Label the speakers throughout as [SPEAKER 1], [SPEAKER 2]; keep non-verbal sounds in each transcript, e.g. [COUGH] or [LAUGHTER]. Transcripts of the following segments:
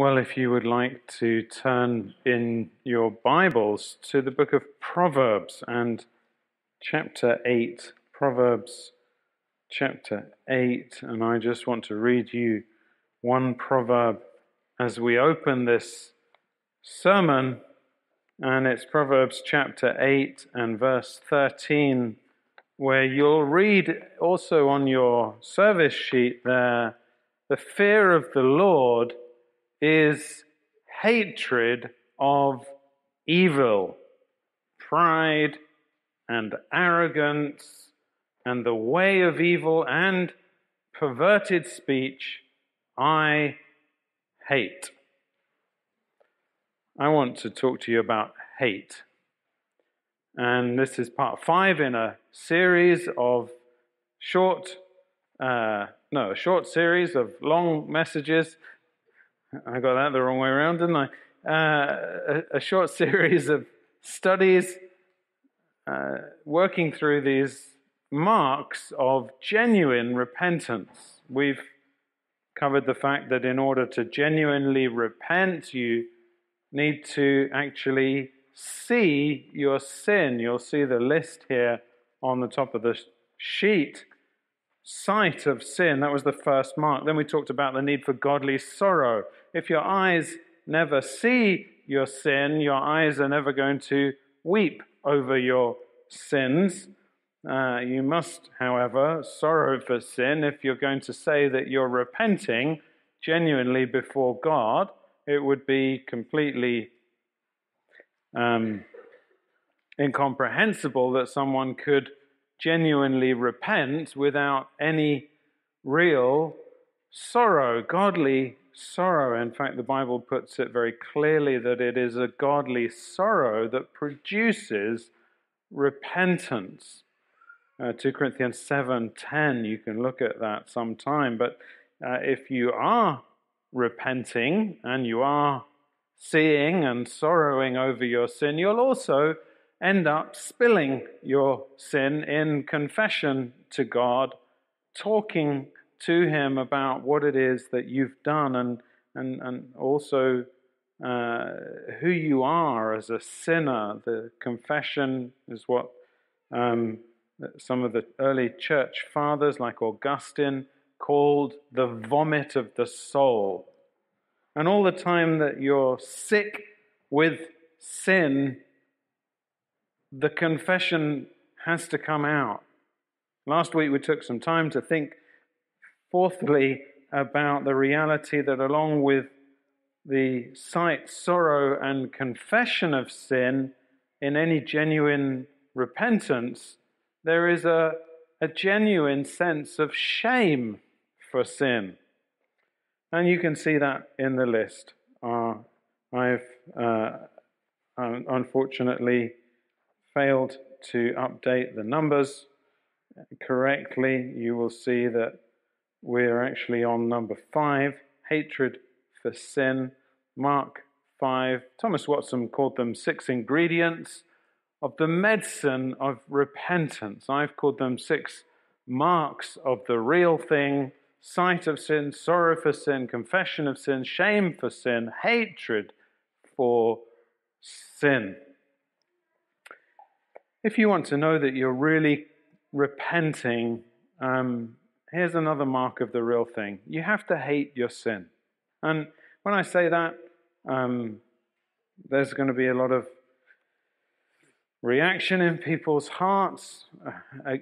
[SPEAKER 1] Well, if you would like to turn in your Bibles to the book of Proverbs and chapter 8, Proverbs chapter 8, and I just want to read you one proverb as we open this sermon, and it's Proverbs chapter 8 and verse 13, where you'll read also on your service sheet there the fear of the Lord is hatred of evil, pride and arrogance, and the way of evil and perverted speech I hate. I want to talk to you about hate. And this is part five in a series of short, uh, no, a short series of long messages I got that the wrong way around, didn't I? Uh, a, a, short [LAUGHS] series of studies uh, working through these marks of genuine repentance. We've covered the fact that in order to genuinely repent, you need to actually see your sin. You'll see the list here on the top of the sheet sight of sin. That was the first mark. Then we talked about the need for godly sorrow. If your eyes never see your sin, your eyes are never going to weep over your sins. Uh, you must, however, sorrow for sin if you're going to say that you're repenting genuinely before God. It would be completely um, incomprehensible that someone could genuinely repent without any real sorrow, godly sorrow. In fact, the Bible puts it very clearly that it is a godly sorrow that produces repentance. Uh, 2 Corinthians 7:10, you can look at that sometime. But uh, if you are repenting and you are seeing and sorrowing over your sin, you'll also end up spilling your sin in confession to God, talking to Him about what it is that you've done and, and, and also uh, who you are as a sinner. The confession is what um, some of the early church fathers, like Augustine, called the vomit of the soul. And all the time that you're sick with sin, the confession has to come out. Last week we took some time to think, fourthly, about the reality that along with the sight, sorrow, and confession of sin, in any genuine repentance, there is a, a genuine sense of shame for sin. And you can see that in the list. Uh, I've uh, unfortunately failed to update the numbers correctly, you will see that we're actually on number five hatred for sin. Mark 5. Thomas Watson called them six ingredients of the medicine of repentance. I've called them six marks of the real thing sight of sin, sorrow for sin, confession of sin, shame for sin, hatred for sin. If you want to know that you're really repenting, um, here's another mark of the real thing. You have to hate your sin. And when I say that, um, there's going to be a lot of reaction in people's hearts. Uh,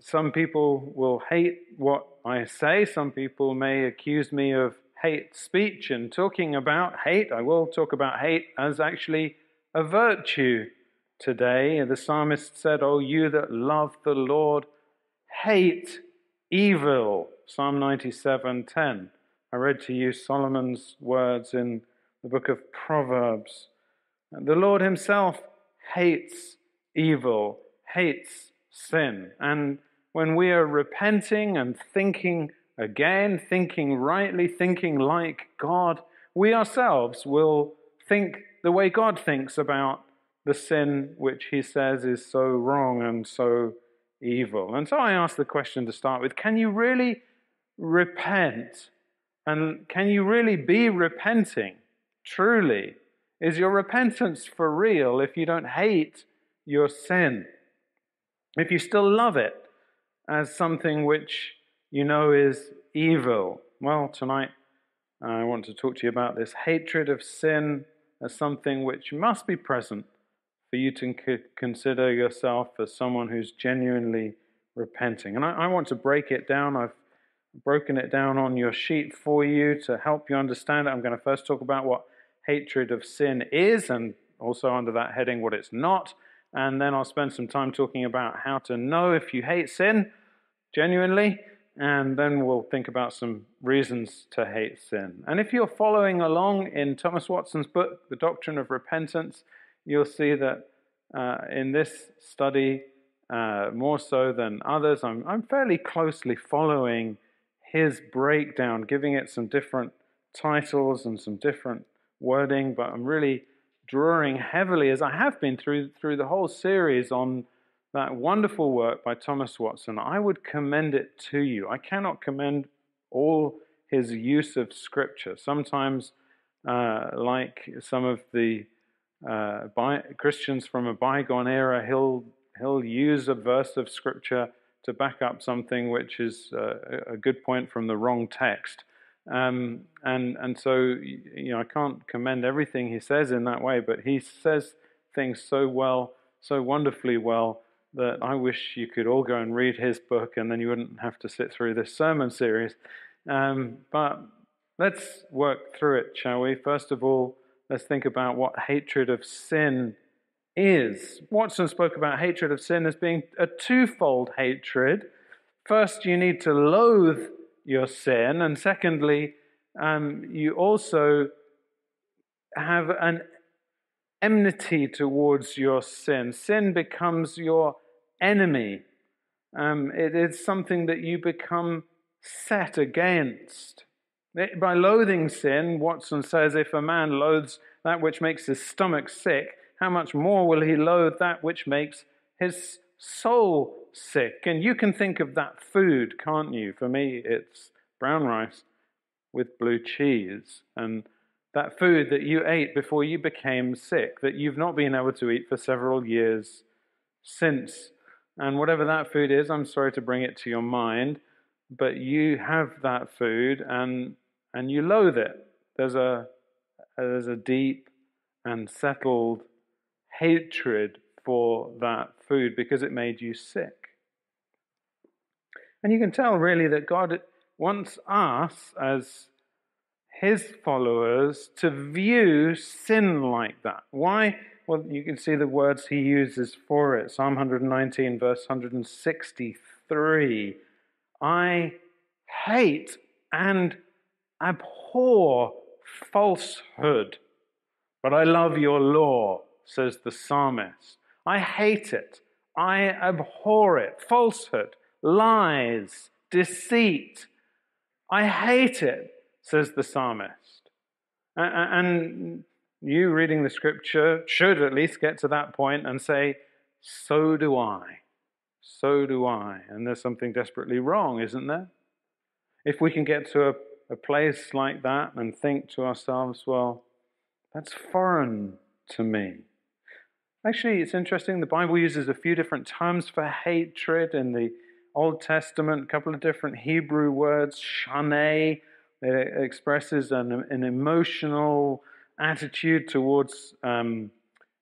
[SPEAKER 1] some people will hate what I say. Some people may accuse me of hate speech and talking about hate. I will talk about hate as actually a virtue today. The psalmist said, Oh, you that love the Lord, hate evil. Psalm 97:10. I read to you Solomon's words in the book of Proverbs. The Lord himself hates evil, hates sin. And when we are repenting and thinking again, thinking rightly, thinking like God, we ourselves will think the way God thinks about the sin which he says is so wrong and so evil. And so I ask the question to start with can you really repent And can you really be repenting? Truly? Is your repentance for real if you don't hate your sin? If you still love it as something which you know is evil? Well, tonight I want to talk to you about this hatred of sin as something which must be present for you to consider yourself as someone who's genuinely repenting. And I, I want to break it down. I've broken it down on your sheet for you to help you understand it. I'm going to first talk about what hatred of sin is, and also under that heading, what it's not. And then I'll spend some time talking about how to know if you hate sin genuinely. And then we'll think about some reasons to hate sin. And if you're following along in Thomas Watson's book, The Doctrine of Repentance, you'll see that uh, in this study, uh, more so than others, I'm, I'm fairly closely following his breakdown, giving it some different titles and some different wording, but I'm really drawing heavily, as I have been through, through the whole series, on that wonderful work by Thomas Watson. I would commend it to you. I cannot commend all his use of Scripture. Sometimes, uh, like some of the uh, by, Christians from a bygone era, he'll, he'll use a verse of Scripture to back up something which is uh, a good point from the wrong text. Um, and, and so, you know, I can't commend everything he says in that way, but he says things so well, so wonderfully well, that I wish you could all go and read his book and then you wouldn't have to sit through this sermon series. Um, but let's work through it, shall we? First of all, let's think about what hatred of sin is. Watson spoke about hatred of sin as being a twofold hatred. First, you need to loathe your sin, and secondly, um, you also have an enmity towards your sin. Sin becomes your enemy. Um, it is something that you become set against. By loathing sin, Watson says if a man loathes that which makes his stomach sick, how much more will he loathe that which makes his soul sick? And you can think of that food, can't you? For me, it's brown rice with blue cheese. And that food that you ate before you became sick, that you've not been able to eat for several years since. And whatever that food is, I'm sorry to bring it to your mind, but you have that food and, and you loathe it. There's a, there's a deep and settled hatred for that food because it made you sick. And you can tell really that God wants us as his followers to view sin like that. Why? Well, you can see the words he uses for it. Psalm 119, verse 163. I hate and abhor falsehood, but I love your law says the psalmist. I hate it. I abhor it. Falsehood, lies, deceit. I hate it, says the psalmist. And you reading the scripture should at least get to that point and say, So do I. So do I. And there's something desperately wrong, isn't there? If we can get to a, a place like that and think to ourselves, well, that's foreign to me. Actually, it's interesting. The Bible uses a few different terms for hatred in the Old Testament, a couple of different Hebrew words. Shane it expresses an, an emotional attitude towards um,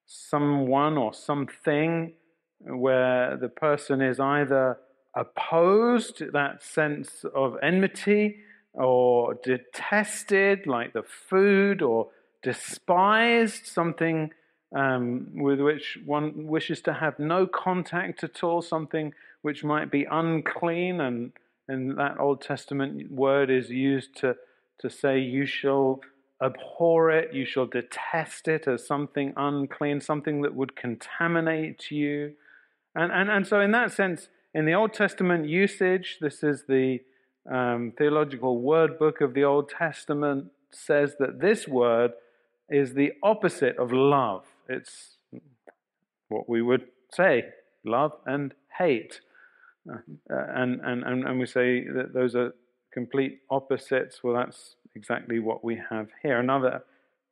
[SPEAKER 1] someone or something where the person is either opposed, that sense of enmity, or detested, like the food, or despised, something um, with which one wishes to have no contact at all, something which might be unclean, and, and that Old Testament word is used to, to say, You shall abhor it, you shall detest it as something unclean, something that would contaminate you. And, and, and so, in that sense, in the Old Testament usage, this is the um, theological word book of the Old Testament, says that this word is the opposite of love. It's what we would say love and hate. Uh, and, and, and we say that those are complete opposites. Well, that's exactly what we have here. Another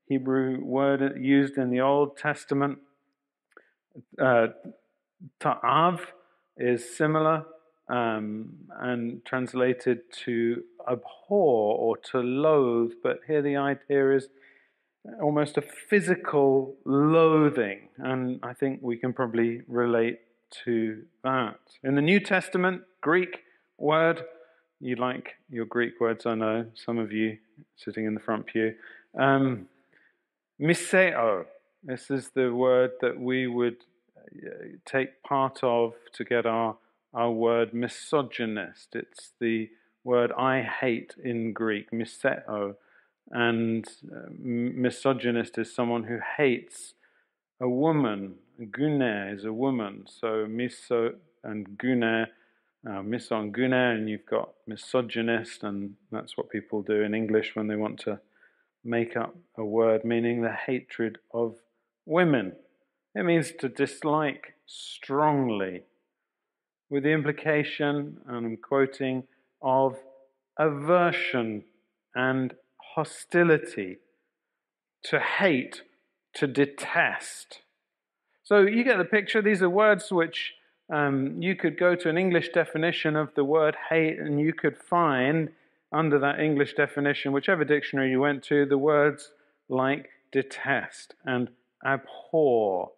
[SPEAKER 1] Hebrew word used in the Old Testament, uh, ta'av, is similar um, and translated to abhor or to loathe, but here the idea is almost a physical loathing, and I think we can probably relate to that. In the New Testament, Greek word, you like your Greek words, I know, some of you sitting in the front pew. Um, miseo, this is the word that we would uh, take part of to get our, our word misogynist. It's the word I hate in Greek, miseo. And uh, misogynist is someone who hates a woman. Gune is a woman. So miso and gune, uh, miso and gune, and you've got misogynist, and that's what people do in English when they want to make up a word meaning the hatred of women. It means to dislike strongly, with the implication, and I'm quoting, of aversion and hostility, to hate, to detest. So you get the picture. These are words which um, you could go to an English definition of the word hate, and you could find under that English definition, whichever dictionary you went to, the words like detest and abhor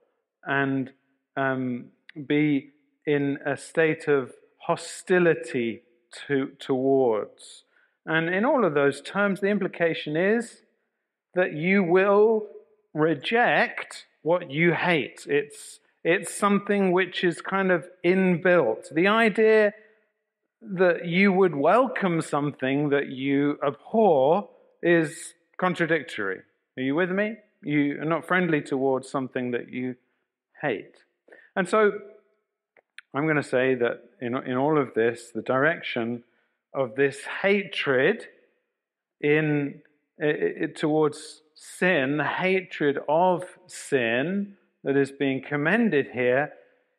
[SPEAKER 1] and um, be in a state of hostility to, towards. And in all of those terms, the implication is that you will reject what you hate. It's, it's something which is kind of inbuilt. The idea that you would welcome something that you abhor is contradictory. Are you with me? You are not friendly towards something that you hate. And so I'm going to say that in, in all of this, the direction of this hatred in it, towards sin, the hatred of sin that is being commended here,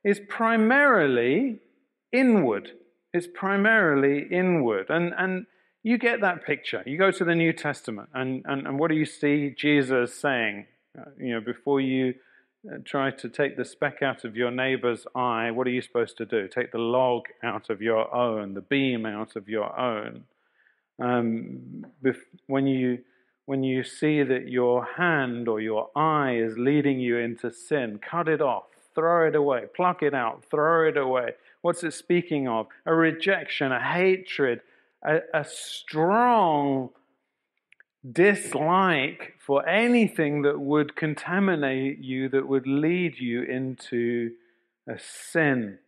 [SPEAKER 1] is primarily inward. It's primarily inward. And, and you get that picture. You go to the New Testament, and, and, and what do you see Jesus saying? Uh, you know, before you try to take the speck out of your neighbor's eye, what are you supposed to do? Take the log out of your own, the beam out of your own. Um, when you when you see that your hand or your eye is leading you into sin, cut it off, throw it away, pluck it out, throw it away. What's it speaking of? A rejection, a hatred, a, a strong dislike for anything that would contaminate you, that would lead you into a sin.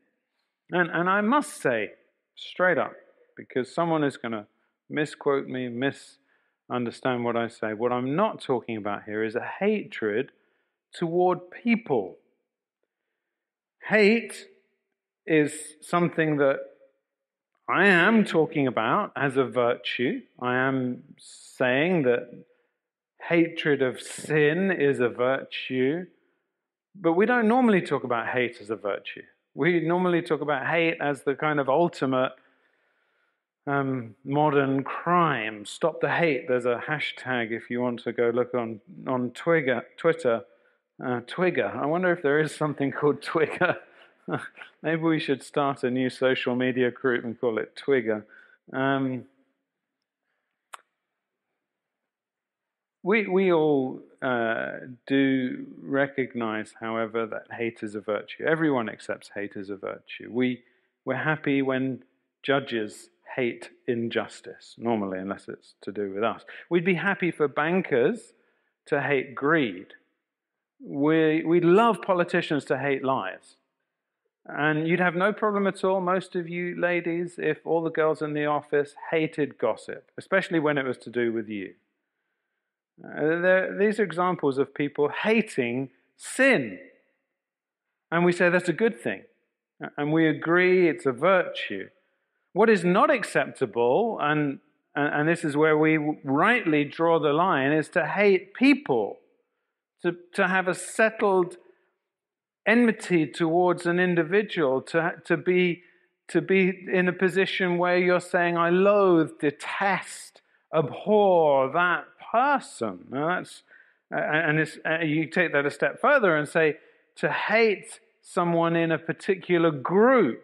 [SPEAKER 1] And, and I must say, straight up, because someone is going to misquote me, misunderstand what I say, what I'm not talking about here is a hatred toward people. Hate is something that I am talking about as a virtue. I am saying that hatred of sin is a virtue, but we don't normally talk about hate as a virtue. We normally talk about hate as the kind of ultimate um, modern crime. Stop the hate. There's a hashtag if you want to go look on on Twigger, Twitter. Uh, Twigger. I wonder if there is something called Twigger. [LAUGHS] [LAUGHS] Maybe we should start a new social media group and call it Twigger. Um, we, we all uh, do recognize, however, that hate is a virtue. Everyone accepts hate as a virtue. We, we're happy when judges hate injustice, normally, unless it's to do with us. We'd be happy for bankers to hate greed. We, we'd love politicians to hate lies. And you'd have no problem at all, most of you ladies, if all the girls in the office hated gossip, especially when it was to do with you. Uh, these are examples of people hating sin. And we say that's a good thing. And we agree it's a virtue. What is not acceptable, and, and this is where we rightly draw the line, is to hate people, to, to have a settled enmity towards an individual, to, to be to be in a position where you're saying, I loathe, detest, abhor that person. Now that's, and you take that a step further and say, to hate someone in a particular group.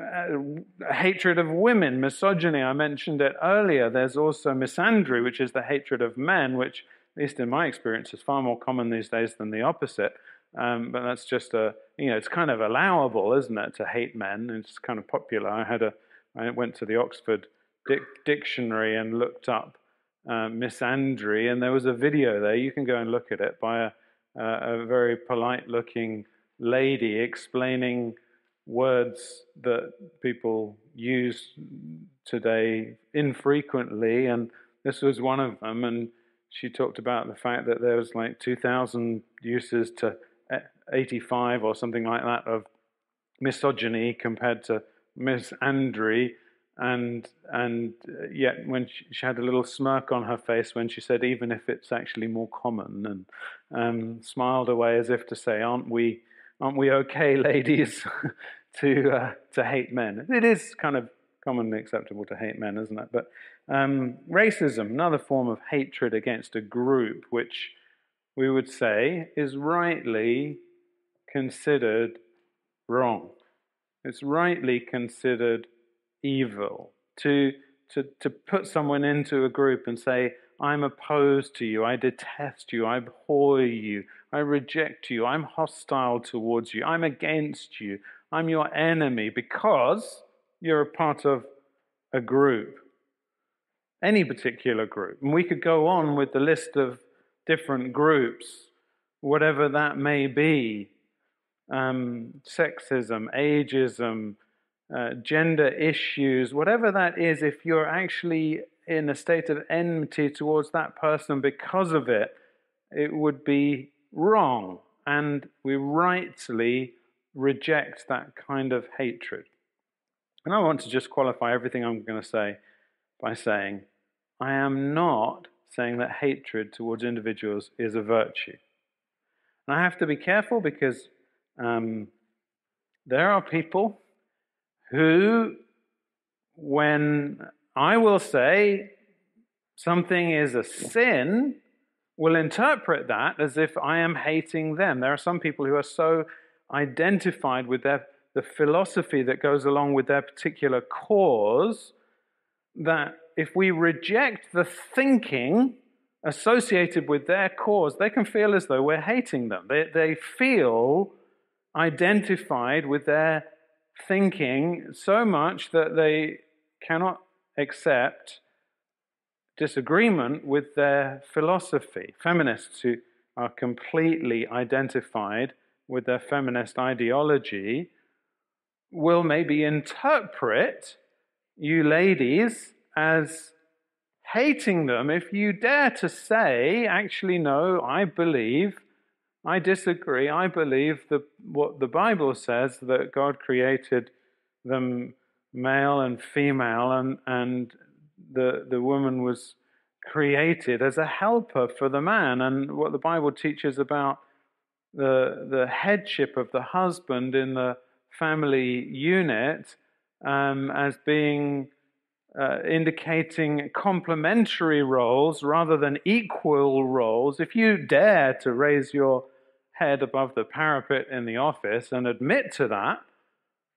[SPEAKER 1] Uh, hatred of women, misogyny, I mentioned it earlier. There's also misandry, which is the hatred of men, which, at least in my experience, is far more common these days than the opposite. Um, but that's just a, you know, it's kind of allowable, isn't it, to hate men? It's kind of popular. I had a, I went to the Oxford Dic- Dictionary and looked up uh, misandry, and there was a video there. You can go and look at it by a, uh, a very polite-looking lady explaining words that people use today infrequently, and this was one of them. And she talked about the fact that there was like 2,000 uses to 85 or something like that of misogyny compared to misandry. And and yet, when she, she, had a little smirk on her face when she said, "Even if it's actually more common," and um, smiled away as if to say, "Aren't we, aren't we okay, [LAUGHS] ladies, [LAUGHS] to uh, to hate men?" It is kind of commonly acceptable to hate men, isn't it? But um, racism, another form of hatred against a group, which we would say is rightly considered wrong. It's rightly considered evil to, to, to put someone into a group and say, I'm opposed to you, I detest you, I abhor you, I reject you, I'm hostile towards you, I'm against you, I'm your enemy because you're a part of a group, any particular group. And we could go on with the list of different groups, whatever that may be um, sexism, ageism, uh, gender issues, whatever that is, if you're actually in a state of enmity towards that person because of it, it would be wrong. And we rightly reject that kind of hatred. And I want to just qualify everything I'm going to say by saying, I am not saying that hatred towards individuals is a virtue. And I have to be careful because um, there are people who, when I will say something is a sin, will interpret that as if I am hating them. There are some people who are so identified with their, the philosophy that goes along with their particular cause that if we reject the thinking associated with their cause, they can feel as though we're hating them. They, they feel identified with their thinking so much that they cannot accept disagreement with their philosophy. Feminists who are completely identified with their feminist ideology will maybe interpret you ladies as hating them if you dare to say, actually, no, I believe I disagree. I believe the, what the Bible says that God created them male and female, and, and the, the woman was created as a helper for the man. And what the Bible teaches about the, the headship of the husband in the family unit um, as being uh, indicating complementary roles rather than equal roles. If you dare to raise your head above the parapet in the office and admit to that,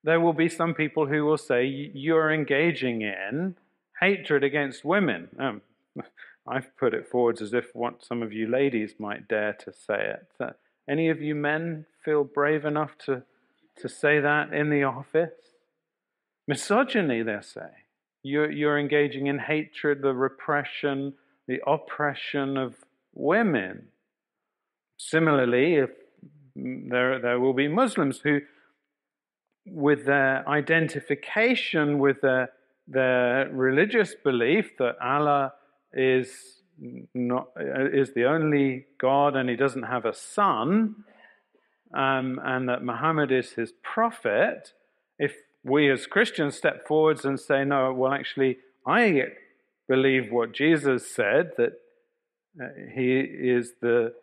[SPEAKER 1] there will be some people who will say you're engaging in hatred against women. Um, [LAUGHS] I've put it forwards as if what some of you ladies might dare to say it. Uh, any of you men feel brave enough to, to say that in the office? Misogyny, they say. You're, you're engaging in hatred, the repression, the oppression of women. Similarly, if there, there will be Muslims who, with their identification with their, their religious belief that Allah is not is the only God and He doesn't have a son, um, and that Muhammad is His prophet. If we as Christians step forwards and say, "No, well, actually, I believe what Jesus said that uh, He is the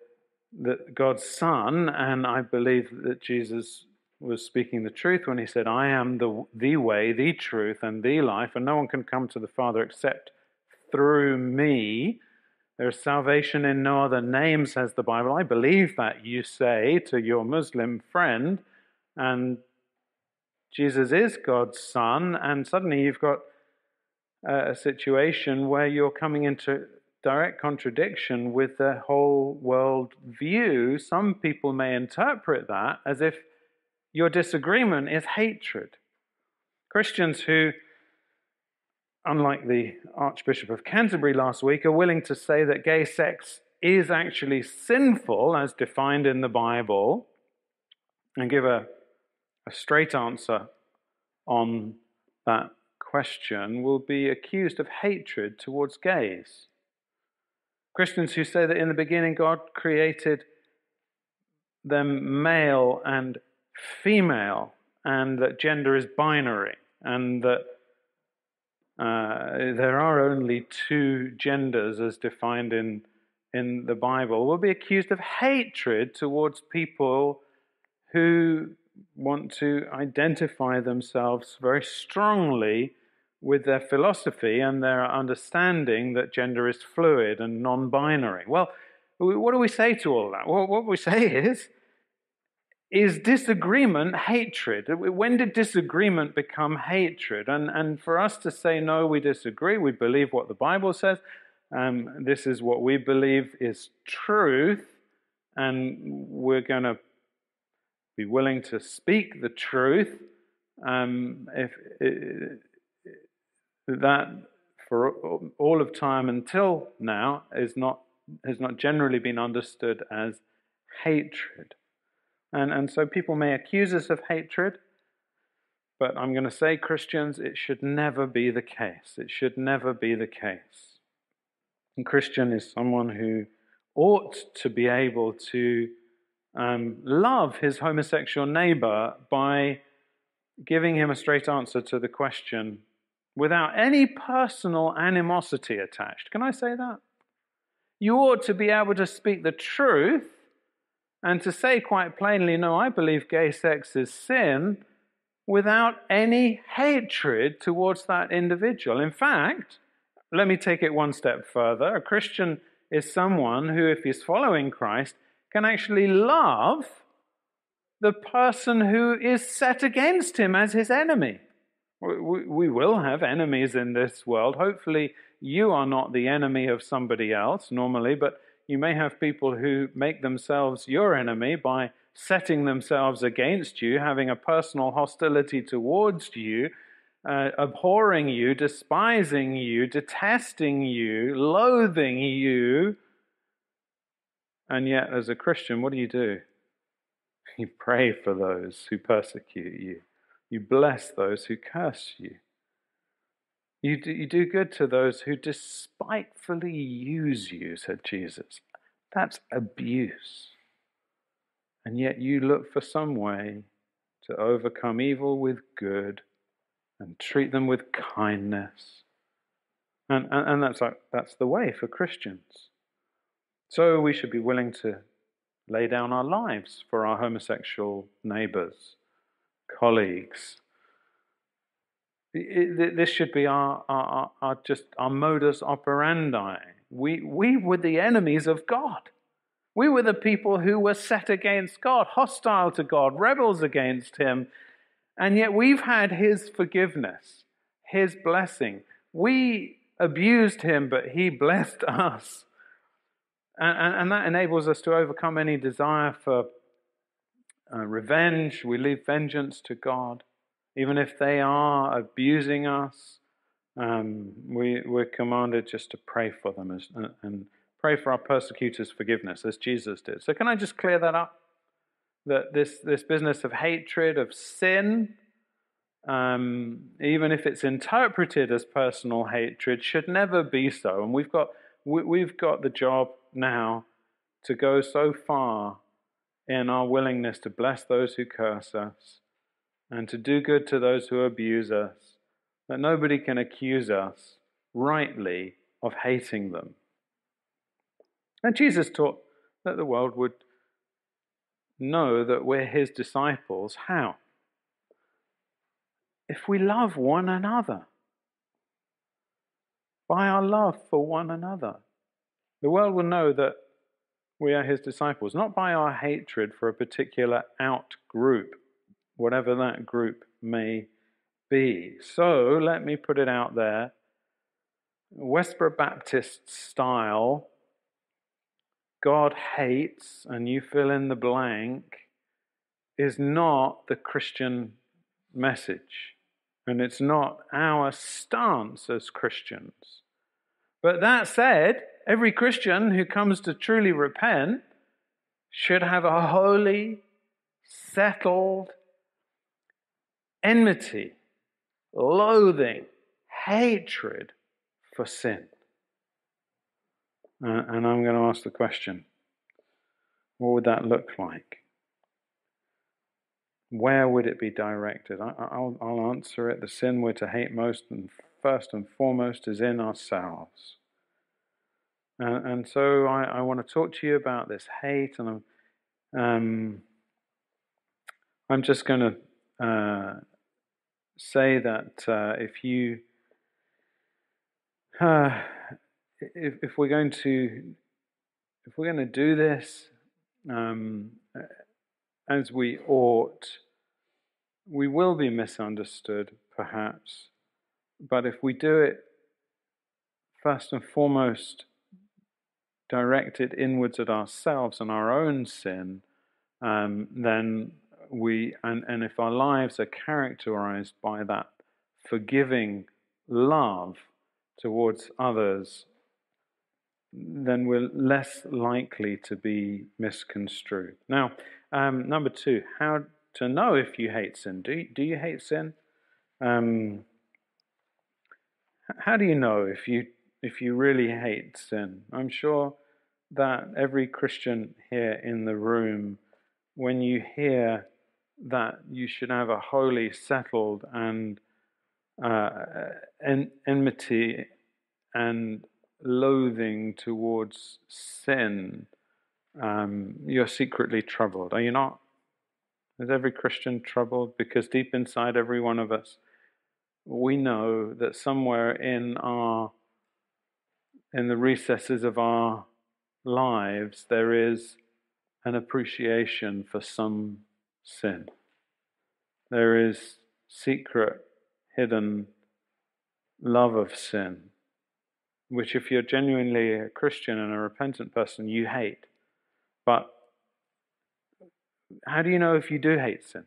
[SPEAKER 1] the, God's Son, and I believe that Jesus was speaking the truth when he said, I am the, the way, the truth, and the life, and no one can come to the Father except through me. There's salvation in no other name, says the Bible. I believe that you say to your Muslim friend, and Jesus is God's Son, and suddenly you've got a situation where you're coming into direct contradiction with the whole world view. Some people may interpret that as if your disagreement is hatred. Christians who, unlike the Archbishop of Canterbury last week, are willing to say that gay sex is actually sinful as defined in the Bible and give a, a straight answer on that question will be accused of hatred towards gays. Christians who say that in the beginning God created them male and female, and that gender is binary, and that uh, there are only two genders as defined in, in the Bible, will be accused of hatred towards people who want to identify themselves very strongly with their philosophy and their understanding that gender is fluid and non binary. Well, what do we say to all that? Well, what we say [LAUGHS] is is disagreement hatred? When did disagreement become hatred? And, and for us to say, no, we disagree, we believe what the Bible says, um, this is what we believe is truth, and we're going to be willing to speak the truth, um, if, that for all of time until now is not, has not generally been understood as hatred. And, and so people may accuse us of hatred, but I'm going to say, Christians, it should never be the case. It should never be the case. A Christian is someone who ought to be able to um, love his homosexual neighbor by giving him a straight answer to the question without any personal animosity attached. Can I say that? You ought to be able to speak the truth and to say quite plainly, no, I believe gay sex is sin, without any hatred towards that individual. In fact, let me take it one step further. A Christian is someone who, if he's following Christ, can actually love the person who is set against him as his enemy. We will have enemies in this world. Hopefully, you are not the enemy of somebody else normally, but you may have people who make themselves your enemy by setting themselves against you, having a personal hostility towards you, uh, abhorring you, despising you, detesting you, loathing you. And yet, as a Christian, what do you do? You pray for those who persecute you. You bless those who curse you. You do, you do good to those who despitefully use you, said Jesus. That's abuse. And yet you look for some way to overcome evil with good and treat them with kindness. And, and, and that's, like, that's the way for Christians. So we should be willing to lay down our lives for our homosexual neighbors, colleagues, this should be our, our, our, just our modus operandi. We, we were the enemies of God. We were the people who were set against God, hostile to God, rebels against Him. And yet we've had His forgiveness, His blessing. We abused Him, but He blessed [LAUGHS] us. And, and, and that enables us to overcome any desire for uh, revenge. We leave vengeance to God even if they are abusing us, um, we, we're commanded just to pray for them as, uh, and pray for our persecutors' forgiveness, as Jesus did. So, can I just clear that up? That this, this business of hatred, of sin, um, even if it's interpreted as personal hatred, should never be so. And we've got, we, we've got the job now to go so far in our willingness to bless those who curse us and to do good to those who abuse us, that nobody can accuse us rightly of hating them. And Jesus taught that the world would know that we're his disciples? How? If we love one another, by our love for one another. The world will know that we are his disciples, not by our hatred for a particular out group, whatever that group may be. So let me put it out there. Westboro Baptist style, God hates, and you fill in the blank, is not the Christian message. And it's not our stance as Christians. But that said, every Christian who comes to truly repent should have a holy, settled enmity, loathing, hatred for sin. Uh, and I'm going to ask the question what would that look like? Where would it be directed? I, will I'll answer it. The sin we're to hate most and first and foremost is in ourselves. And, and so I, I, want to talk to you about this hate, and I'm, um, I'm just going to uh, say that uh, if you, uh, [SIGHS] if, if we're going to, if we're going to do this um, as we ought, we will be misunderstood, perhaps. But if we do it first and foremost directed inwards at ourselves and our own sin, um, then we, and, and if our lives are characterized by that forgiving love towards others, then we're less likely to be misconstrued. Now, um, number two, how to know if you hate sin. Do you, do you hate sin? Um, how do you know if you if you really hate sin? I'm sure that every Christian here in the room, when you hear that you should have a holy, settled, and uh, en- enmity and loathing towards sin, um, you're secretly troubled. Are you not? Is every Christian troubled? Because deep inside every one of us, we know that somewhere in our in the recesses of our lives there is an appreciation for some sin. There is secret, hidden love of sin, which, if you're genuinely a Christian and a repentant person, you hate. But how do you know if you do hate sin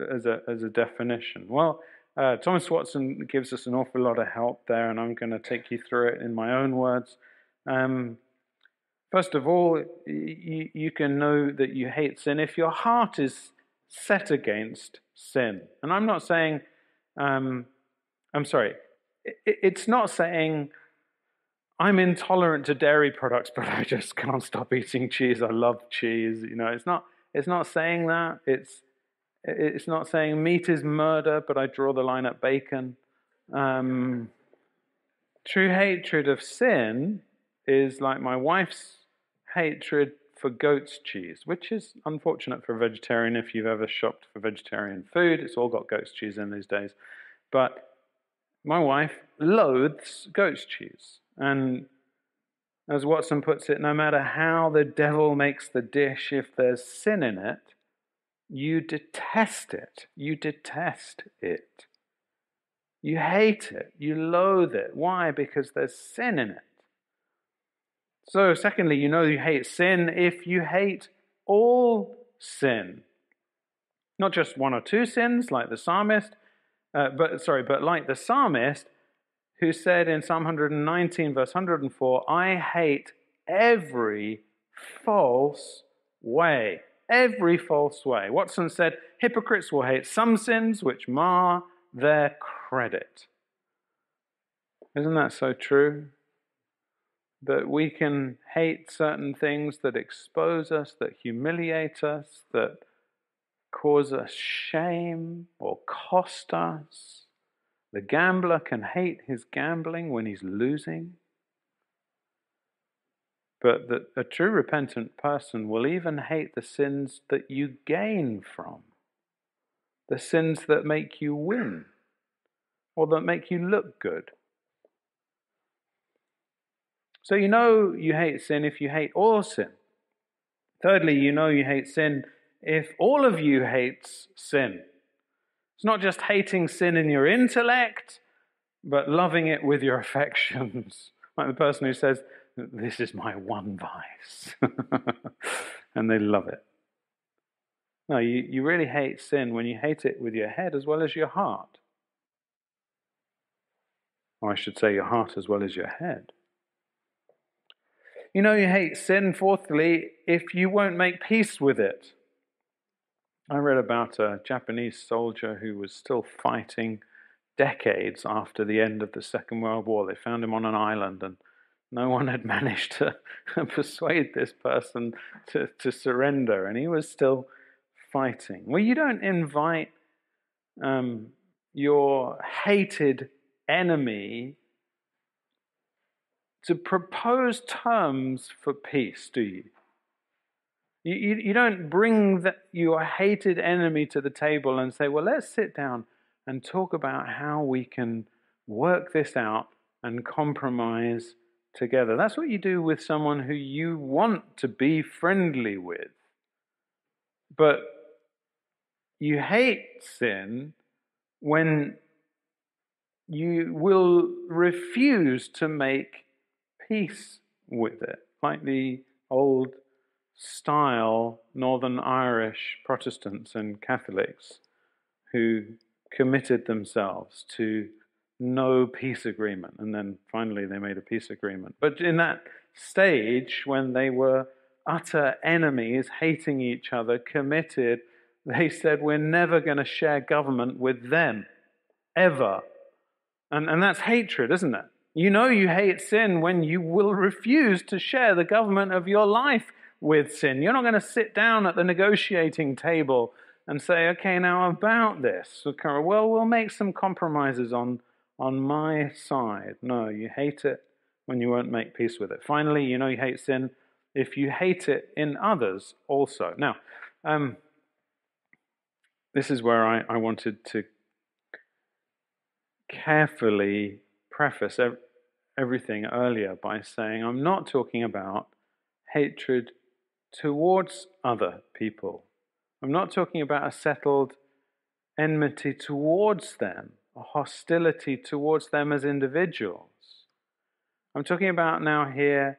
[SPEAKER 1] as a, as a definition? Well, uh, Thomas Watson gives us an awful lot of help there, and I'm going to take you through it in my own words. Um, first of all, you, you can know that you hate sin if your heart is set against sin. And I'm not saying, um, I'm sorry, it, it's not saying I'm intolerant to dairy products, [LAUGHS] but I just can't stop eating cheese. I love cheese. You know, it's not. It's not saying that. It's it's not saying meat is murder, but I draw the line at bacon. Um, true hatred of sin is like my wife's hatred for goat's cheese, which is unfortunate for a vegetarian if you've ever shopped for vegetarian food. It's all got goat's cheese in these days. But my wife loathes goat's cheese. And as Watson puts it, no matter how the devil makes the dish, if there's sin in it, you detest it. You detest it. You hate it. You loathe it. Why? Because there's sin in it. So, secondly, you know you hate sin if you hate all sin. Not just one or two sins, like the psalmist, uh, but sorry, but like the psalmist who said in Psalm 119, verse 104, I hate every false way every false way. Watson said hypocrites will hate some sins which mar their credit. Isn't that so true? That we can hate certain things that expose us, that humiliate us, that cause us shame or cost us. The gambler can hate his gambling when he's losing. But that a true repentant person will even hate the sins that you gain from, the sins that make you win or that make you look good. So you know you hate sin if you hate all sin. Thirdly, you know you hate sin if all of you hates sin. It's not just hating sin in your intellect, but loving it with your [LAUGHS] affections. Like the person who says, This is my one vice. [LAUGHS] and they love it. No, you, you really hate sin when you hate it with your head as well as your heart. Or I should say, your heart as well as your head. You know, you hate sin, fourthly, if you won't make peace with it. I read about a Japanese soldier who was still fighting decades after the end of the Second World War. They found him on an island, and no one had managed to [LAUGHS] persuade this person to, to surrender, and he was still fighting. Well, you don't invite um, your hated enemy to propose terms for peace, do you? You, you, you don't bring the, your hated enemy to the table and say, well, let's sit down and talk about how we can work this out and compromise together. That's what you do with someone who you want to be friendly with. But you hate sin when you will refuse to make peace with it, like the old style Northern Irish Protestants and Catholics who committed themselves to no peace agreement. And then finally they made a peace agreement. But in that stage, when they were utter enemies, hating each other, committed, they said, We're never going to share government with them, ever. And, and that's hatred, isn't it? You know you hate sin when you will refuse to share the government of your life with sin. You're not going to sit down at the negotiating table and say, okay, now about this. Well, we'll make some compromises on, on my side. No, you hate it when you won't make peace with it. Finally, you know you hate sin if you hate it in others also. Now, um, this is where I, I wanted to carefully preface everything earlier by saying I'm not talking about hatred towards other people. I'm not talking about a settled enmity towards them, a hostility towards them as individuals. I'm talking about now here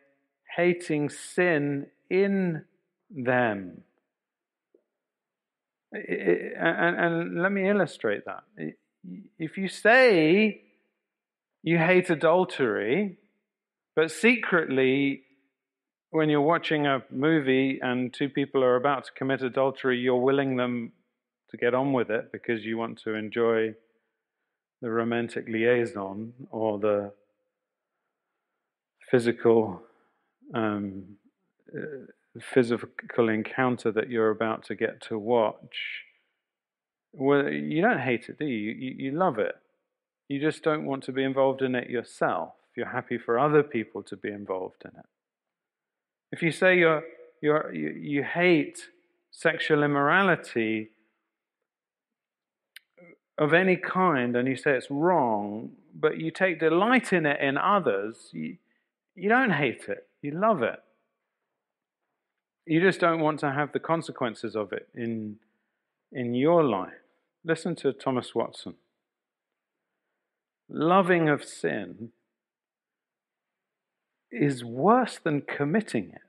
[SPEAKER 1] hating sin in them. And, and, let me illustrate that. If you say you hate adultery, but secretly when you're watching a movie and two people are about to commit adultery, you're willing them to get on with it because you want to enjoy the romantic liaison or the physical um, uh, physical encounter that you're about to get to watch. Well, you don't hate it, do you? you? You love it. You just don't want to be involved in it yourself. You're happy for other people to be involved in it. If you say you're, you're, you, you hate sexual immorality of any kind and you say it's wrong, but you take delight in it in others, you, you don't hate it, you love it. You just don't want to have the consequences of it in, in your life. Listen to Thomas Watson. Loving of sin is worse than committing it.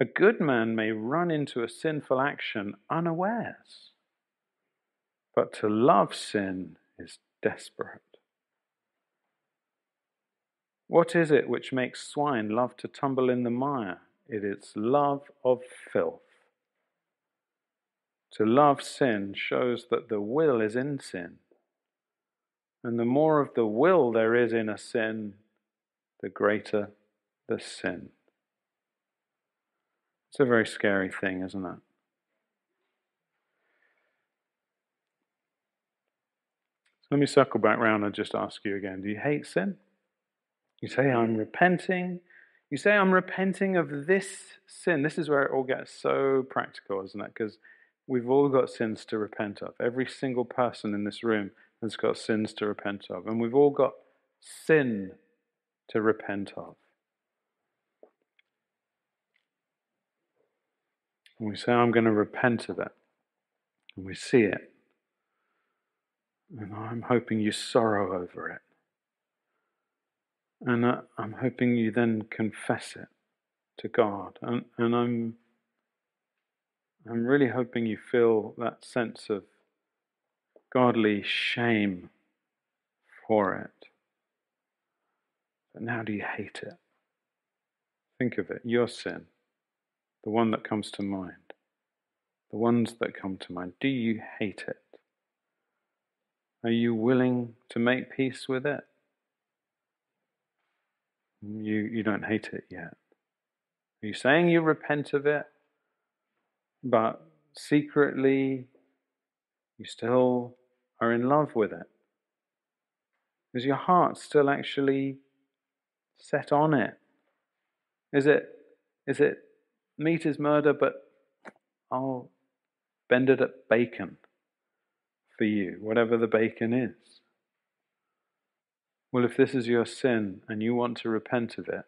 [SPEAKER 1] A good man may run into a sinful action unawares, but to love sin is desperate. What is it which makes swine love to tumble in the mire? It is love of filth. To love sin shows that the will is in sin and the more of the will there is in a sin, the greater the sin. It's a very scary thing, isn't it? Let me circle back round and just ask you again do you hate sin? You say, I'm repenting. You say, I'm repenting of this sin. This is where it all gets so practical, isn't it? Because we've all got sins to repent of. Every single person in this room has got sins to repent of. And we've all got sin to repent of. And we say, I'm going to repent of it. And we see it. And I'm hoping you sorrow over it. And uh, I'm hoping you then confess it to God. And, and I'm, I'm really hoping you feel that sense of godly shame for it. But now do you hate it? Think of it, your sin, the one that comes to mind, the ones that come to mind. Do you hate it? Are you willing to make peace with it? You, you don't hate it yet. Are you saying you repent of it, but secretly you still are in love with it? Is your heart still actually set on it? Is it, is it meat is murder, but I'll bend it at bacon for you, whatever the bacon is? Well, if this is your sin and you want to repent of it,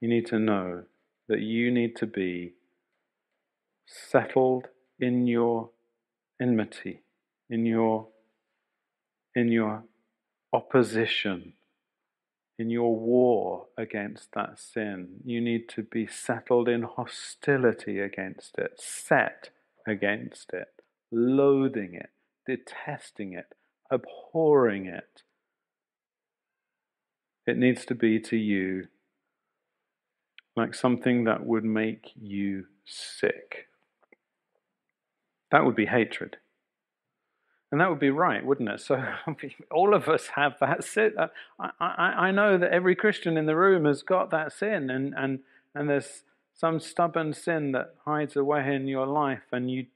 [SPEAKER 1] you need to know that you need to be settled in your enmity, in your, in your opposition, in your war against that sin. You need to be settled in hostility against it, set against it, loathing it, detesting it, abhorring it it needs to be to you like something that would make you sick. That would be hatred. And that would be right, wouldn't it? So [LAUGHS] all of us have that sin. Uh, I, I, I know that every Christian in the room has got that sin, and, and, and there's some stubborn sin that hides away in your life, and you,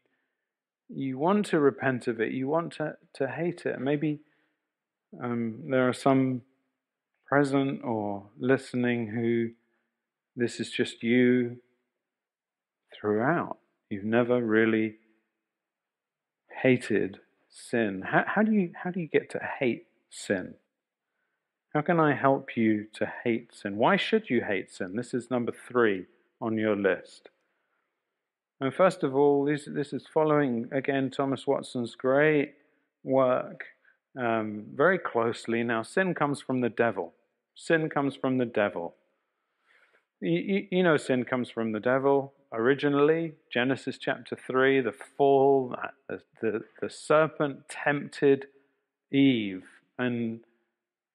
[SPEAKER 1] you want to repent of it, you want to, to hate it. Maybe um, there are some present or listening who this is just you throughout. You've never really hated sin. How, how, do you, how do you get to hate sin? How can I help you to hate sin? Why should you hate sin? This is number three on your list. And first of all, this, this is following again Thomas Watson's great work um, very closely. Now, sin comes from the devil. Sin comes from the devil. You, you, know, sin comes from the devil originally. Genesis chapter 3, the fall, the, the, the serpent tempted Eve, and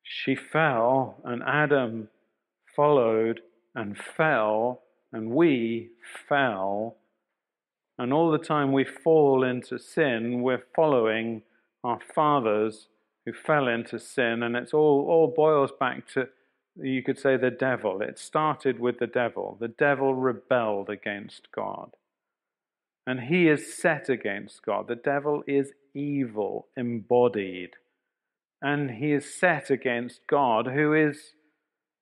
[SPEAKER 1] she fell, and Adam followed and fell, and we fell. And all the time we fall into sin, we're following our fathers who fell into sin, and it's all, all boils back to, you could say, the devil. It started with the devil. The devil rebelled against God. And he is set against God. The devil is evil embodied. And he is set against God, who is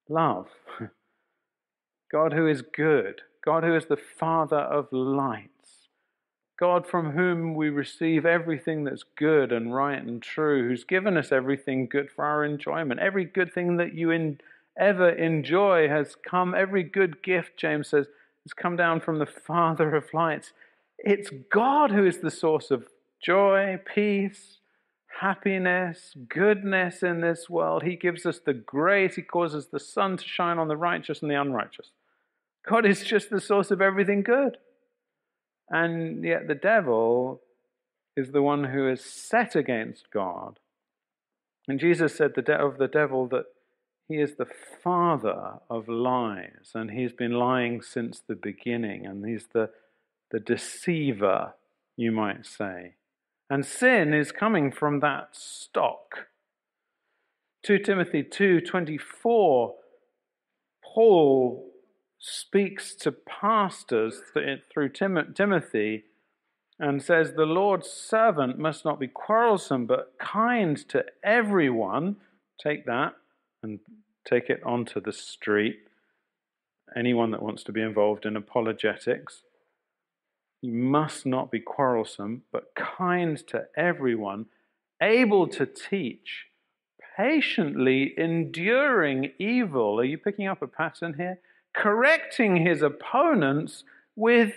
[SPEAKER 1] love. [LAUGHS] God who is good. God who is the Father of light. God from whom we receive everything that's good and right and true, who's given us everything good for our enjoyment. Every good thing that you in, ever enjoy has come, every good gift, James says, has come down from the [LAUGHS] Father of lights. It's God who is the source of joy, peace, happiness, goodness in this world. He gives us the grace, He causes the sun to shine on the righteous and the unrighteous. God is just the source of everything good. And yet the devil is the one who is set against God. And Jesus said of the devil that he is the father of lies, and he's been lying since the beginning, and he's the, the deceiver, you might say. And sin is coming from that stock. 2 Timothy 2:24 Paul speaks to pastors through Timothy and says, The Lord's servant must not be quarrelsome, but kind to everyone. Take that and take it onto the street. Anyone that wants to be involved in apologetics, you must not be quarrelsome, but kind to everyone, able to teach, patiently enduring evil. Are you picking up a pattern here? Correcting his opponents with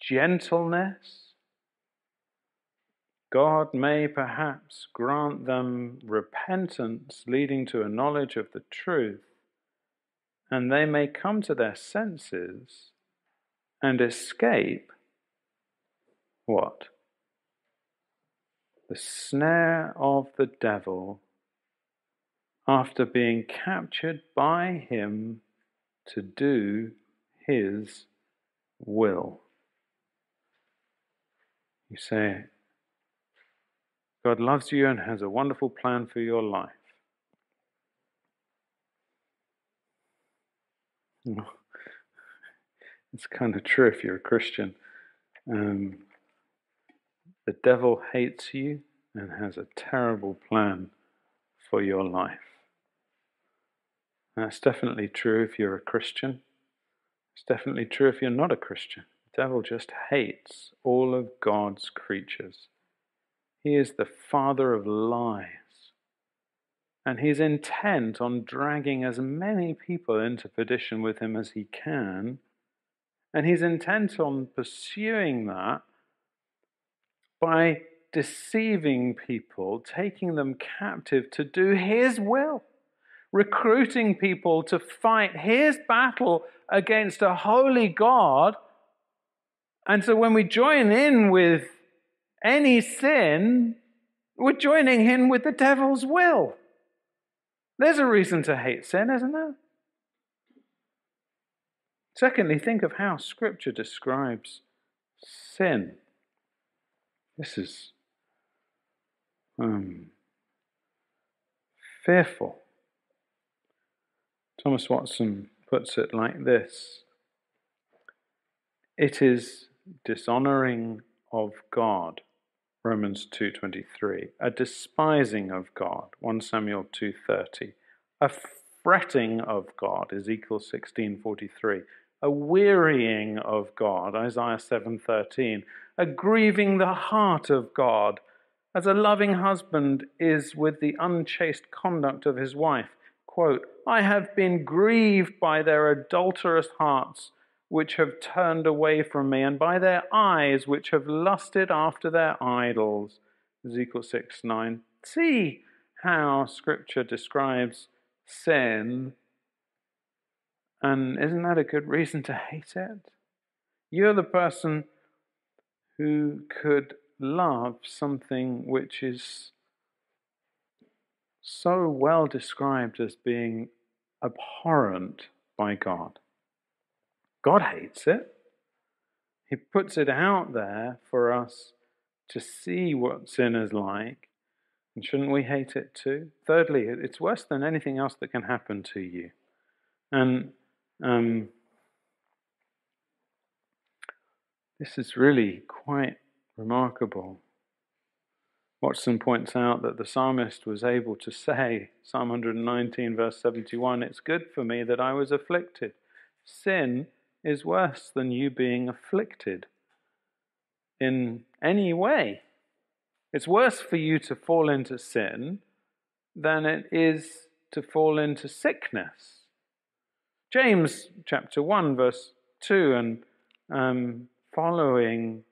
[SPEAKER 1] gentleness. God may perhaps grant them repentance leading to a knowledge of the truth, and they may come to their senses and escape what? The snare of the devil after being captured by him to do his will. You say, God loves you and has a wonderful plan for your life. [LAUGHS] It's kind of true if you're a Christian. Um, the devil hates you and has a terrible plan for your life. That's definitely true if you're a Christian. It's definitely true if you're not a Christian. The devil just hates all of God's creatures. He is the father of lies. And he's intent on dragging as many people into perdition with him as he can and he's intent on pursuing that by deceiving people, taking them captive to do his will, recruiting people to fight his battle against a holy God. And so when we join in with any sin, we're joining in with the devil's will. There's a reason to hate sin, isn't there? Secondly, think of how Scripture describes sin. This is um, fearful. Thomas Watson puts it like this It is dishonoring of God. Romans 2:23 a despising of God 1 Samuel 2:30 a fretting of God Ezekiel 16:43 a wearying of God, Isaiah 7:13, a grieving the heart of God, as a loving husband is with the unchaste conduct of his wife. Quote, I have been grieved by their adulterous hearts, which have turned away from me, and by their eyes, which have lusted after their idols. Ezekiel 6 9. See how Scripture describes sin and isn't that a good reason to hate it? You're the person who could love something which is so well described as being abhorrent by God. God hates it. He puts it out there for us to see what sin is like. And shouldn't we hate it too? Thirdly, it's worse than anything else that can happen to you. And um, this is really quite remarkable. Watson points out that the psalmist was able to say, Psalm 119, verse 71, It's good for me that I was afflicted. Sin is worse than you being afflicted in any way. It's worse for you to fall into sin than it is to fall into sickness. James chapter 1, verse 2 and um, following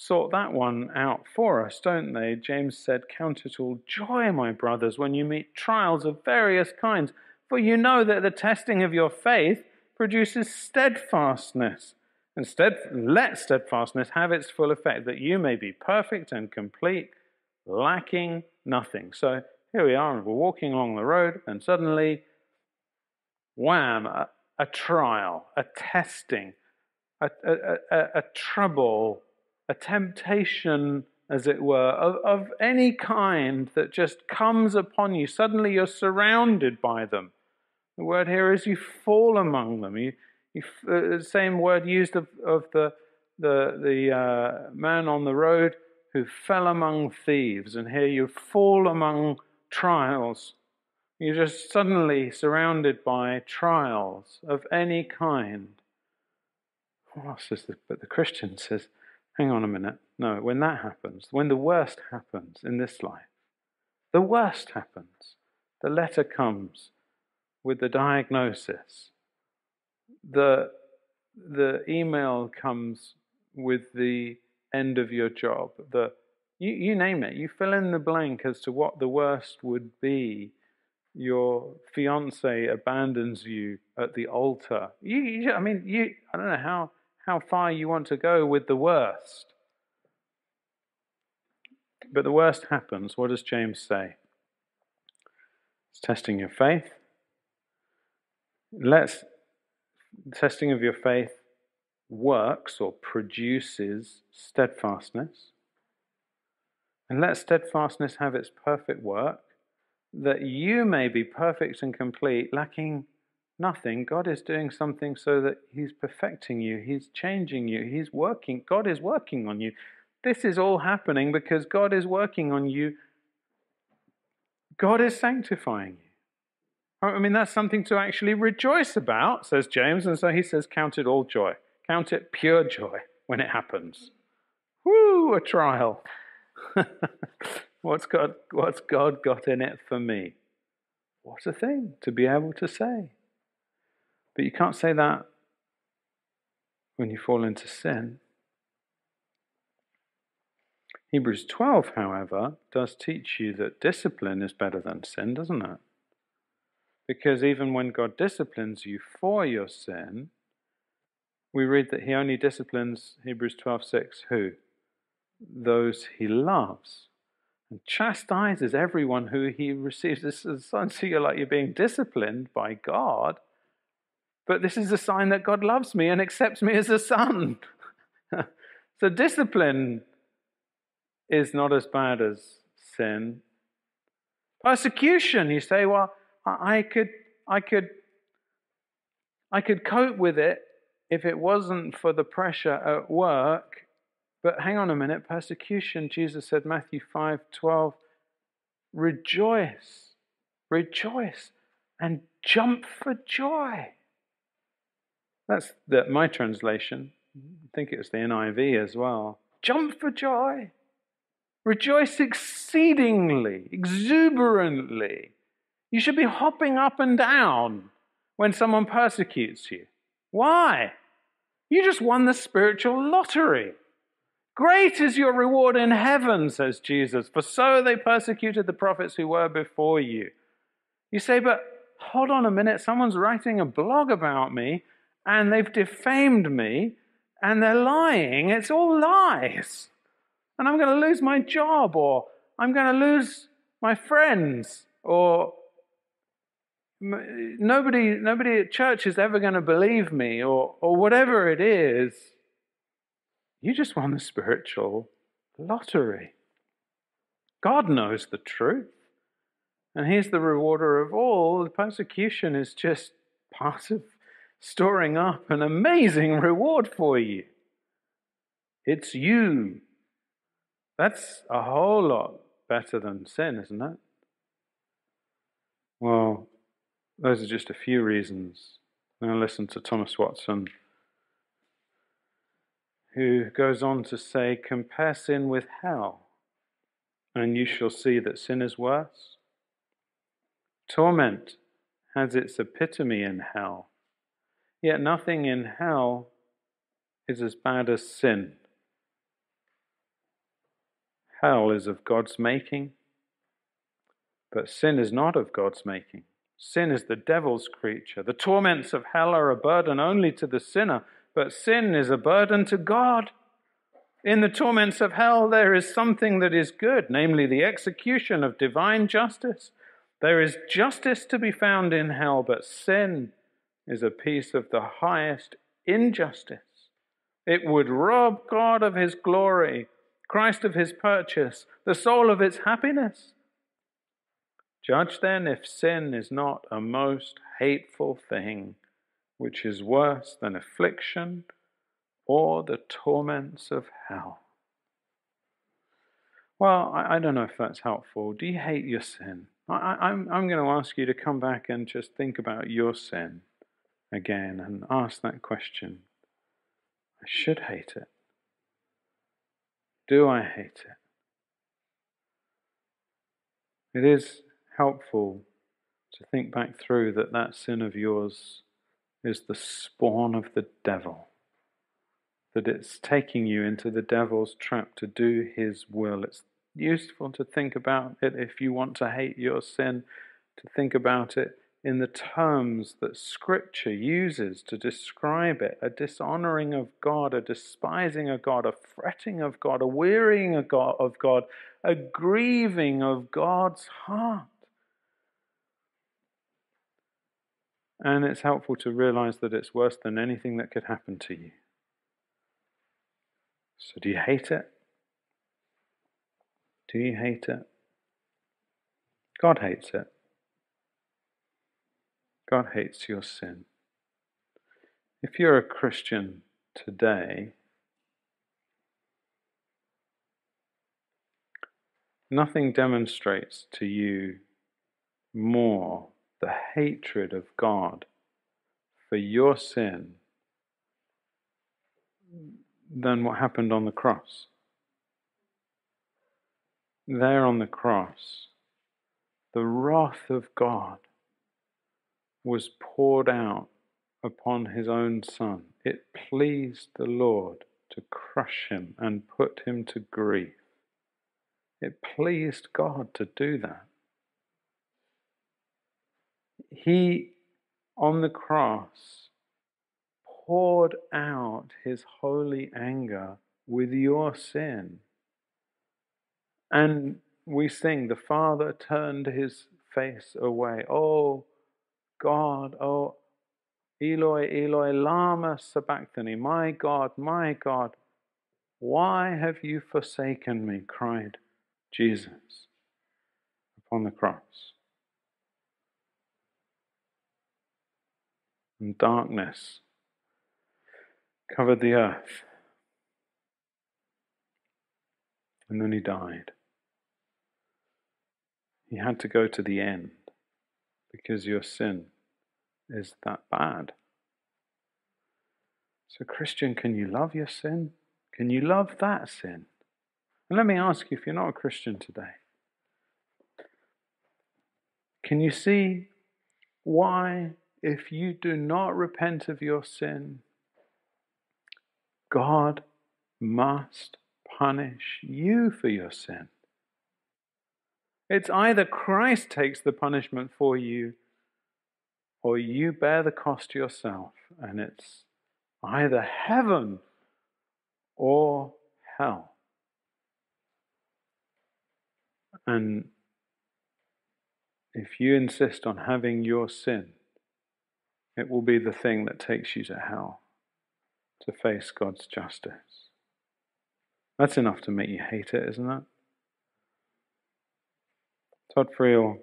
[SPEAKER 1] sort that one out for us, don't they? James said, Count it all joy, my brothers, when you meet trials of various kinds, for you know that the testing of your faith produces steadfastness. And let steadfastness have its full effect, that you may be perfect and complete, lacking nothing. So here we are, and we're walking along the road, and suddenly, wham, a trial, a testing, a, a, a, a trouble, a temptation, as it were, of, of any kind that just comes upon you. Suddenly you're surrounded by them. The word here is you fall among them. You, you, uh, the same word used of, of the, the, the uh, man on the road who fell among thieves. And here you fall among trials. You're just suddenly surrounded by trials of any kind. Oh, says the, but the Christian says, hang on a minute. No, when that happens, when the worst happens in this life, the worst happens, the letter comes with the diagnosis, the, the email comes with the end of your job, the, you, you name it, you fill in the blank as to what the worst would be your fiance abandons you at the altar. You, you, I mean, you, I don't know how, how far you want to go with the worst. But the worst happens. What does James say? It's testing your faith. Let's, testing of your faith works or produces steadfastness. And let steadfastness have its perfect work that you may be perfect and complete, lacking nothing. God is doing something so that He's perfecting you, He's changing you, He's working. God is working on you. This is all happening because God is working on you. God is sanctifying you. I mean, that's something to actually rejoice about, says James. And so he says, Count it all joy. Count it pure joy when it happens. Woo, a trial. [LAUGHS] What's God, what's God got in it for me? What a thing to be able to say. But you can't say that when you fall into sin. Hebrews 12, however, does teach you that discipline is better than sin, doesn't it? Because even when God disciplines you for your sin, we read that he only disciplines, Hebrews 12:6, who? Those he loves and chastises everyone who he receives. This is a sign, so you're like you're being disciplined by God, but this is a sign that God loves me and accepts me as a son. [LAUGHS] so discipline is not as bad as sin. Persecution, you say, well, I could, I could, I could cope with it if it wasn't for the pressure at work but hang on a minute, persecution, Jesus said, Matthew 5 12, rejoice, rejoice, and jump for joy. That's the, my translation. I think it was the NIV as well. Jump for joy. Rejoice exceedingly, exuberantly. You should be hopping up and down when someone persecutes you. Why? You just won the spiritual lottery. Great is your reward in heaven, says Jesus, for so they persecuted the prophets who were before you. You say, but hold on a minute, someone's writing a blog about me and they've defamed me and they're lying. It's all lies. And I'm going to lose my job or I'm going to lose my friends or nobody, nobody at church is ever going to believe me or, or whatever it is. You just won the spiritual lottery. God knows the truth. And He's the rewarder of all. The persecution is just part of storing up an amazing reward for you. It's you. That's a whole lot better than sin, isn't it? Well, those are just a few reasons. Now listen to Thomas Watson who goes on to say, Compare sin with hell, and you shall see that sin is worse. Torment has its epitome in hell, yet nothing in hell is as bad as sin. Hell is of God's making, but sin is not of God's making. Sin is the devil's creature. The torments of hell are a burden only to the sinner but sin is a burden to God. In the torments of hell, there is something that is good, namely the execution of divine justice. There is justice to be found in hell, but sin is a piece of the highest injustice. It would rob God of his glory, Christ of his purchase, the soul of its happiness. Judge then if sin is not a most hateful thing which is worse than affliction or the torments of hell. Well, I, I, don't know if that's helpful. Do you hate your sin? I, I'm, I'm going to ask you to come back and just think about your sin again and ask that question. I should hate it. Do I hate it? It is helpful to think back through that that sin of yours is the spawn of the devil. That it's taking you into the devil's trap to do his will. It's useful to think about it if you want to hate your sin, to think about it in the terms that Scripture uses to describe it a dishonoring of God, a despising of God, a fretting of God, a wearying of God, a grieving of God's heart. And it's helpful to realize that it's worse than anything that could happen to you. So, do you hate it? Do you hate it? God hates it. God hates your sin. If you're a Christian today, nothing demonstrates to you more the hatred of God for your sin than what happened on the cross. There on the cross, the wrath of God was poured out upon his own Son. It pleased the Lord to crush him and put him to grief. It pleased God to do that. He, on the cross, poured out his holy anger with your sin. And we sing, the Father turned his face away. Oh God, oh Eloi, Eloi, Lama Sabachthani, my God, my God, why have you forsaken me? cried Jesus upon the cross. And darkness covered the earth. And then he died. He had to go to the end because your sin is that bad. So, Christian, can you love your sin? Can you love that sin? And let me ask you if you're not a Christian today, can you see why, if you do not repent of your sin, God must punish you for your sin? It's either Christ takes the punishment for you or you bear the cost yourself, and it's either heaven or hell. And if you insist on having your sin, it will be the thing that takes you to hell to face God's justice. That's enough to make you hate it, isn't it? Todd Friel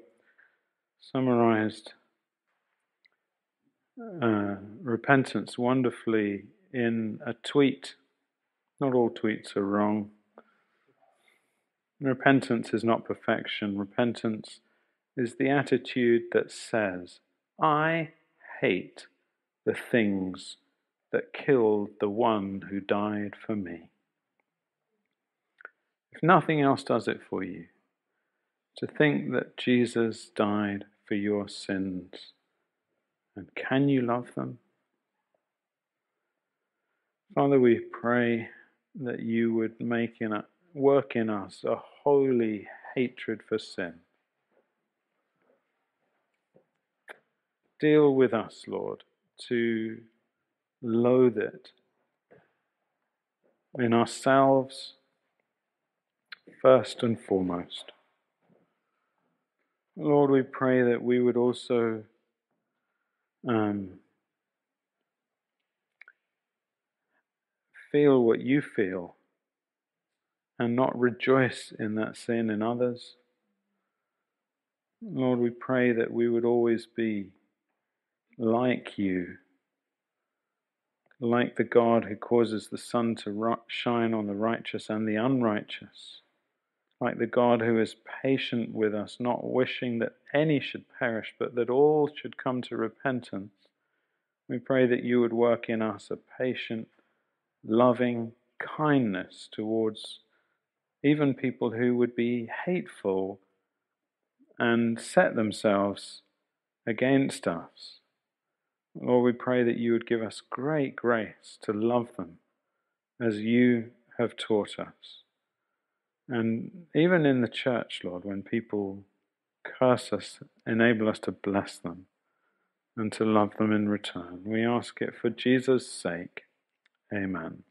[SPEAKER 1] summarized uh, repentance wonderfully in a tweet. Not all tweets are wrong. Repentance is not perfection. Repentance is the attitude that says, I hate the things that killed the one who died for me. If nothing else does it for you, to think that Jesus died for your sins. And can you love them? Father, we pray that you would make in a, work in us a holy hatred for sin. Deal with us, Lord, to loathe it in ourselves first and foremost. Lord, we pray that we would also um, feel what you feel and not rejoice in that sin in others. Lord, we pray that we would always be like you, like the God who causes the sun to shine on the righteous and the unrighteous, like the God who is patient with us, not wishing that any should perish, but that all should come to repentance. We pray that you would work in us a patient, loving kindness towards even people who would be hateful and set themselves against us. Lord, we pray that you would give us great grace to love them as you have taught us. And even in the church, Lord, when people curse us, enable us to bless them and to love them in return. We ask it for Jesus' sake. Amen.